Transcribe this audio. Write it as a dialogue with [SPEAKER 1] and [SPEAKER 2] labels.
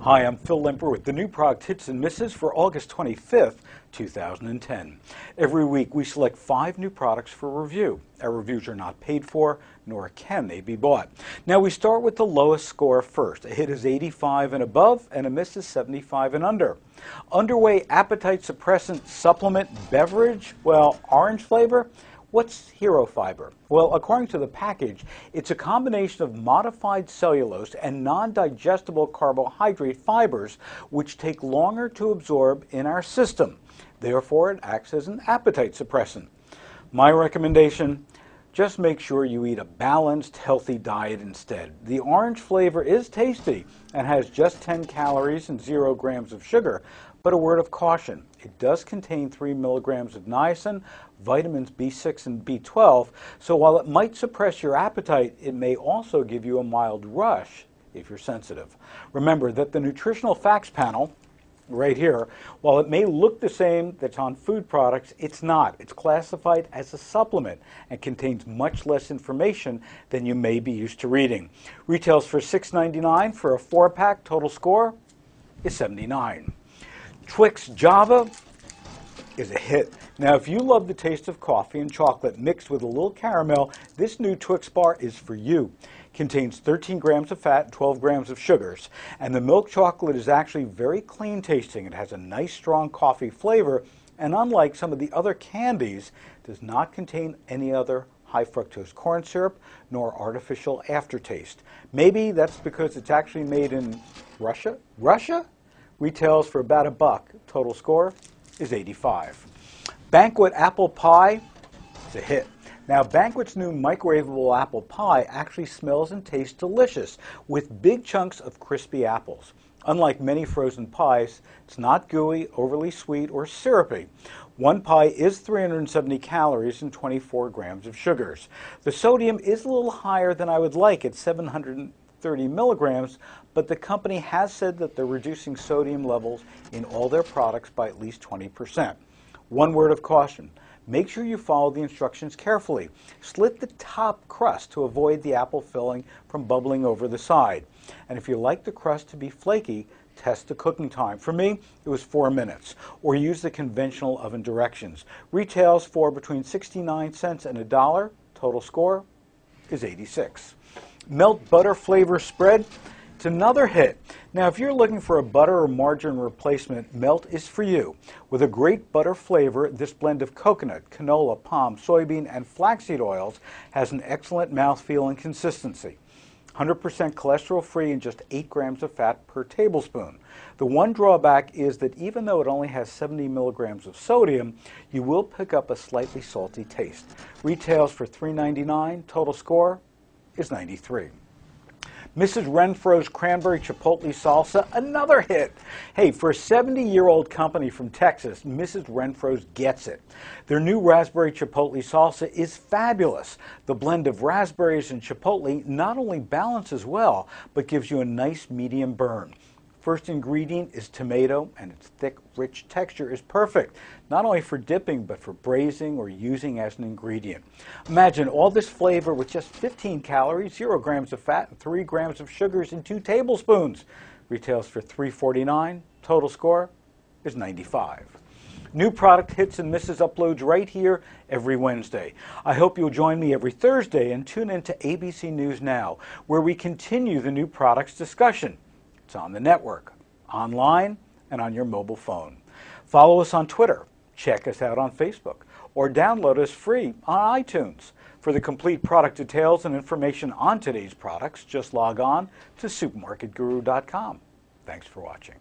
[SPEAKER 1] Hi, I'm Phil Lempert with the new product hits and misses for August 25th, 2010. Every week we select five new products for review. Our reviews are not paid for, nor can they be bought. Now we start with the lowest score first. A hit is 85 and above, and a miss is 75 and under. Underway appetite suppressant supplement beverage, well, orange flavor. What's Hero Fiber? Well, according to the package, it's a combination of modified cellulose and non-digestible carbohydrate fibers which take longer to absorb in our system. Therefore, it acts as an appetite suppressant. My recommendation, just make sure you eat a balanced, healthy diet instead. The orange flavor is tasty and has just 10 calories and 0 grams of sugar, but a word of caution. It does contain 3 milligrams of niacin, vitamins B6 and B12, so while it might suppress your appetite, it may also give you a mild rush if you're sensitive. Remember that the nutritional facts panel right here, while it may look the same that's on food products, it's not. It's classified as a supplement and contains much less information than you may be used to reading. Retails for $6.99 for a four pack. Total score is 79. Twix Java is a hit. Now, if you love the taste of coffee and chocolate mixed with a little caramel, this new Twix bar is for you. Contains 13 grams of fat and 12 grams of sugars. And the milk chocolate is actually very clean tasting. It has a nice strong coffee flavor, and unlike some of the other candies, does not contain any other high fructose corn syrup nor artificial aftertaste. Maybe that's because it's actually made in Russia? Russia? Retails for about a buck. Total score is 85. Banquet apple pie is a hit. Now, Banquet's new microwavable apple pie actually smells and tastes delicious with big chunks of crispy apples. Unlike many frozen pies, it's not gooey, overly sweet, or syrupy. One pie is 370 calories and 24 grams of sugars. The sodium is a little higher than I would like at 730 milligrams, but the company has said that they're reducing sodium levels in all their products by at least 20%. One word of caution. Make sure you follow the instructions carefully. Slit the top crust to avoid the apple filling from bubbling over the side. And if you like the crust to be flaky, test the cooking time. For me, it was four minutes. Or use the conventional oven directions. Retails for between 69 cents and a dollar. Total score is 86. Melt butter flavor spread. It's another hit. Now, if you're looking for a butter or margarine replacement, Melt is for you. With a great butter flavor, this blend of coconut, canola, palm, soybean, and flaxseed oils has an excellent mouthfeel and consistency. 100% cholesterol free and just 8 grams of fat per tablespoon. The one drawback is that even though it only has 70 milligrams of sodium, you will pick up a slightly salty taste. Retails for $3.99, total score is 93. Mrs. Renfro's Cranberry Chipotle Salsa, another hit. Hey, for a 70 year old company from Texas, Mrs. Renfro's gets it. Their new Raspberry Chipotle Salsa is fabulous. The blend of raspberries and chipotle not only balances well, but gives you a nice medium burn. First ingredient is tomato, and its thick, rich texture is perfect, not only for dipping, but for braising or using as an ingredient. Imagine all this flavor with just 15 calories, 0 grams of fat, and 3 grams of sugars in 2 tablespoons. Retails for $3.49. Total score is 95. New product hits and misses uploads right here every Wednesday. I hope you'll join me every Thursday and tune in to ABC News Now, where we continue the new products discussion. It's on the network, online, and on your mobile phone. Follow us on Twitter, check us out on Facebook, or download us free on iTunes. For the complete product details and information on today's products, just log on to supermarketguru.com. Thanks for watching.